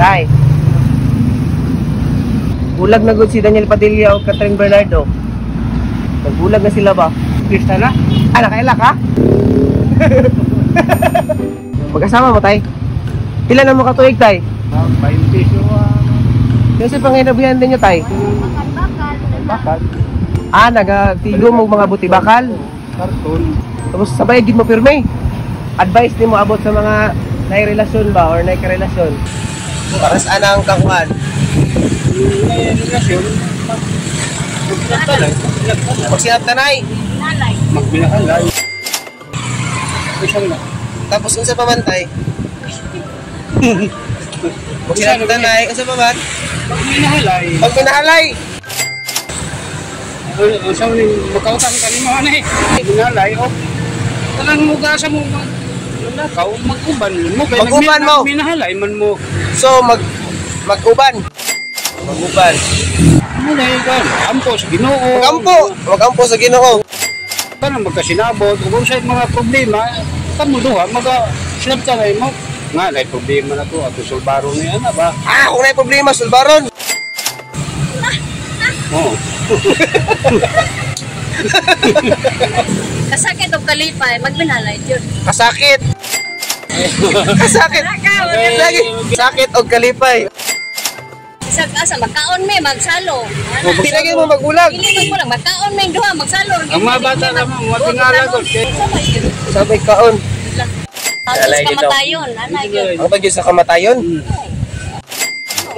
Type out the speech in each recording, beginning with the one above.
Tay. Bulag na good si Daniel Padilla o Catherine Bernardo. Nagbulag na sila ba? Pista na? Ah, nakaila ka? Mag-asama mo, tay? Pila na mo katuig, tay? Ah, 20 so, ah, Kasi panginabuyan din nyo, tay? bakal, Ah, nagatigo mo mga buti bakal. karton. Tapos sabay gid mo pirme. Advice ni mo abot sa mga nay relasyon ba or nay karelasyon. Para sa anang kakuan. Sinat tanay, Magminahalay. Isang na. tapos unsa pa man tay? Pag sinat tanay, unsa pa man? Magminahalay. Pag pinahalay. Ang sa uling, magkautang ka ni mga na eh. Magminahalay, o. Talang mo gasa mo, mag... Nakaw, mag-uban mo. Kaya Mag-uban mo. Magminahalay man mo. So mag mag-uban. Mag-uban. Ano na yun, kan? Ampo sa ginoo. Magampo, magampo sa Ginoo. Kana magkasinabot, kung sa mga problema, kamo duha, maga sinab ka mo. Nga, na problema na to, ato sulbaro ni ana ba? Ah, kung may problema sulbaron. Oo. Kasakit og kalipay, magbinalay yun. Kasakit. Kasakit. Lagi sakit og kalipay. Isag asa magkaon me magsalo. Pinagay mo magulag. Ilingon mo lang magkaon me duha magsalo. Ang mga bata naman, mga tingala ko. Sabay kaon. Tapos kamatayon, anay yun. Ang bagyo sa kamatayon.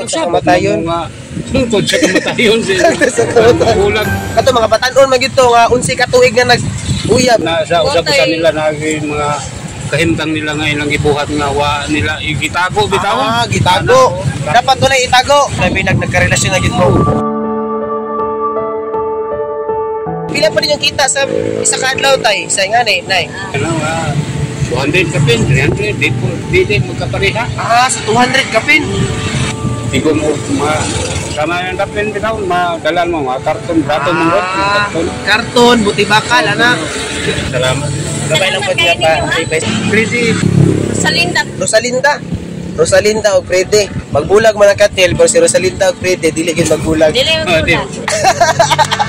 Sa kamatayon. Mga tungkod sa kamatayon. Sa kamatayon. Bulag Kato mga batanon magito nga unsi ka tuig nga nag-uyab. na sa usapan nila na mga kahimtang nila ngayon ang ibuhat nga wa nila igitago bitawan. Ah, gitago. Dapat ko na itago. Labi nag nagkarelasyon nga gid mo. Pila pa rin yung kita sa isa ka adlaw tay sa nga ni, nay. Ano nga, 200 ka pin, 300, di po, di din magkapareha. Ah, sa 200 kapin. Di ko mo, ma, sama yung kapin bitawan, madalan mo, mga karton, mo, Ah, karton. karton, buti bakal, anak. Salamat. Gabay lang po niya pa. Pretty, Sa linda. Rosalinda. Rosalinda o Frede. Magbulag man ang katil, pero si Rosalinda o Frede, dili gyud magbulag. Dili yung Ah.